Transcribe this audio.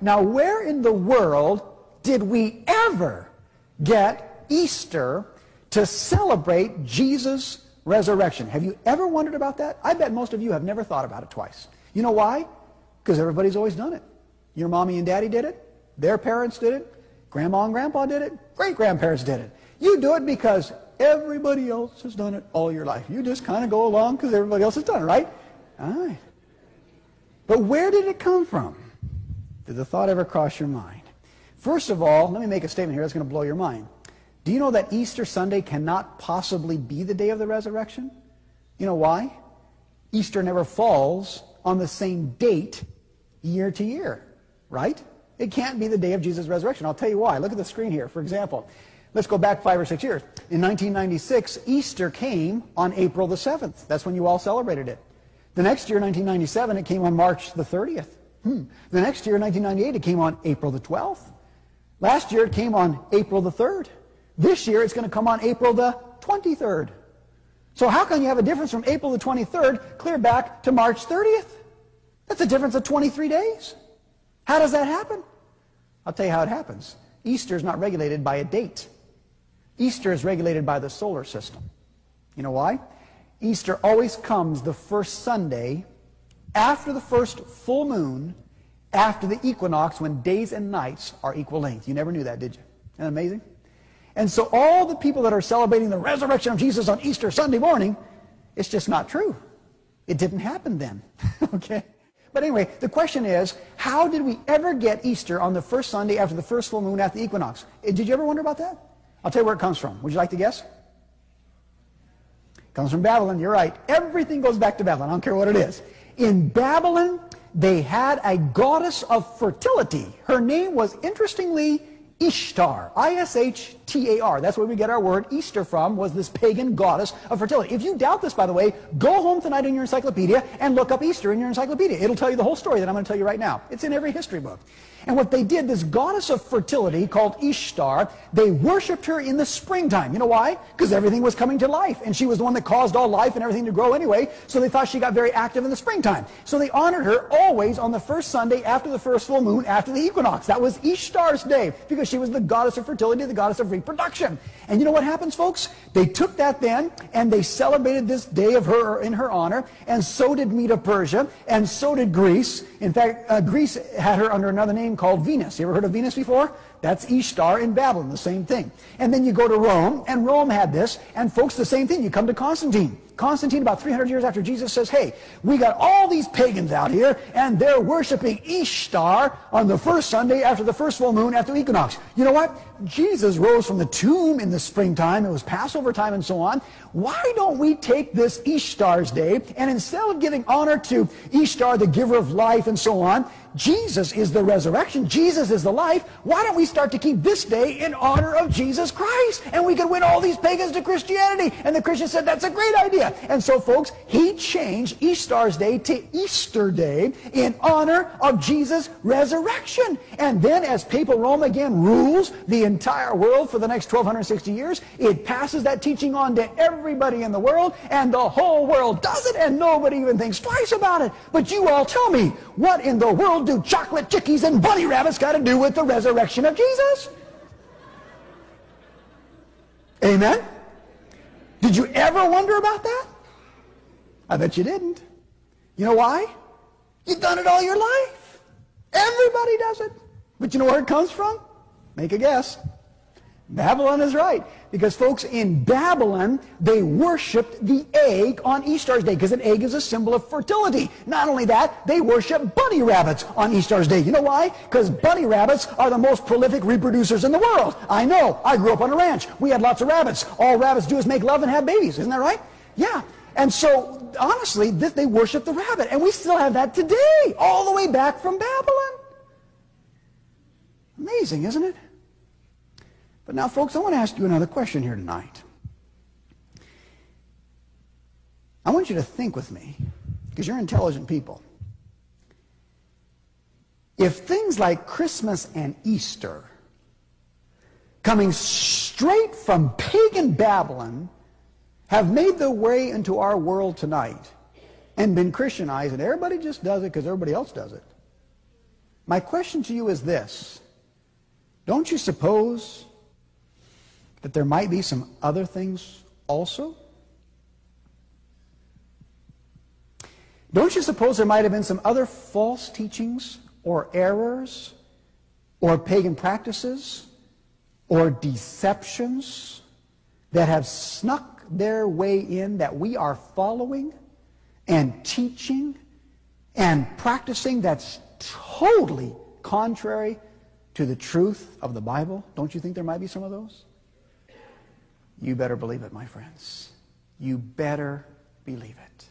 Now, where in the world did we ever get Easter to celebrate Jesus' resurrection? Have you ever wondered about that? I bet most of you have never thought about it twice. You know why? Because everybody's always done it. Your mommy and daddy did it. Their parents did it. Grandma and grandpa did it. Great grandparents did it. You do it because everybody else has done it all your life. You just kind of go along because everybody else has done it, right? All right. But where did it come from? Did the thought ever cross your mind? First of all, let me make a statement here that's going to blow your mind. Do you know that Easter Sunday cannot possibly be the day of the resurrection? You know why? Easter never falls on the same date year to year, right? It can't be the day of Jesus' resurrection. I'll tell you why. Look at the screen here, for example. Let's go back five or six years. In 1996, Easter came on April the 7th. That's when you all celebrated it. The next year, 1997, it came on March the 30th. Hmm. The next year, 1998, it came on April the 12th. Last year, it came on April the 3rd. This year, it's going to come on April the 23rd. So how can you have a difference from April the 23rd clear back to March 30th? That's a difference of 23 days. How does that happen? I'll tell you how it happens. Easter is not regulated by a date. Easter is regulated by the solar system. You know why? Easter always comes the first Sunday after the first full moon, after the equinox, when days and nights are equal length. You never knew that, did you? Isn't that amazing? And so all the people that are celebrating the resurrection of Jesus on Easter Sunday morning, it's just not true. It didn't happen then. okay? But anyway, the question is, how did we ever get Easter on the first Sunday after the first full moon after the equinox? Eh, did you ever wonder about that? I'll tell you where it comes from. Would you like to guess? It comes from Babylon. You're right. Everything goes back to Babylon. I don't care what it is. In Babylon, they had a goddess of fertility. Her name was, interestingly, Ishtar. I-S-H-T-A-R. That's where we get our word Easter from, was this pagan goddess of fertility. If you doubt this, by the way, go home tonight in your encyclopedia and look up Easter in your encyclopedia. It'll tell you the whole story that I'm going to tell you right now. It's in every history book. And what they did, this goddess of fertility called Ishtar, they worshipped her in the springtime. You know why? Because everything was coming to life. And she was the one that caused all life and everything to grow anyway. So they thought she got very active in the springtime. So they honored her always on the first Sunday after the first full moon, after the equinox. That was Ishtar's day because she was the goddess of fertility, the goddess of reproduction. And you know what happens, folks? They took that then and they celebrated this day of her in her honor. And so did Medo Persia. And so did Greece. In fact, uh, Greece had her under another name called Venus. You ever heard of Venus before? That's Ishtar in Babylon, the same thing. And then you go to Rome, and Rome had this, and folks, the same thing. You come to Constantine. Constantine, about 300 years after Jesus, says, hey, we got all these pagans out here, and they're worshiping Ishtar on the first Sunday after the first full moon after equinox. You know what? Jesus rose from the tomb in the springtime. It was Passover time and so on. Why don't we take this Ishtar's day, and instead of giving honor to Ishtar, the giver of life and so on, Jesus is the resurrection. Jesus is the life. Why don't we start to keep this day in honor of Jesus Christ? And we could win all these pagans to Christianity. And the Christian said, that's a great idea. And so, folks, he changed Ishtar's day to Easter Day in honor of Jesus' resurrection. And then as papal Rome again rules the entire world for the next 1260 years, it passes that teaching on to everybody in the world, and the whole world does it, and nobody even thinks twice about it. But you all tell me, what in the world do chocolate chickies and bunny rabbits got to do with the resurrection of Jesus? Amen? Did you ever wonder about that? I bet you didn't. You know why? You've done it all your life. Everybody does it. But you know where it comes from? Make a guess. Babylon is right. Because, folks, in Babylon, they worshipped the egg on Easter's Day because an egg is a symbol of fertility. Not only that, they worship bunny rabbits on Easter's Day. You know why? Because bunny rabbits are the most prolific reproducers in the world. I know. I grew up on a ranch. We had lots of rabbits. All rabbits do is make love and have babies. Isn't that right? Yeah. And so, honestly, they worship the rabbit. And we still have that today, all the way back from Babylon. Amazing, isn't it? But now, folks, I want to ask you another question here tonight. I want you to think with me, because you're intelligent people. If things like Christmas and Easter, coming straight from pagan Babylon, have made their way into our world tonight and been Christianized, and everybody just does it because everybody else does it, My question to you is this. Don't you suppose that there might be some other things also? Don't you suppose there might have been some other false teachings or errors or pagan practices or deceptions that have snuck their way in that we are following and teaching and practicing that's totally contrary to the truth of the Bible? Don't you think there might be some of those? You better believe it, my friends. You better believe it.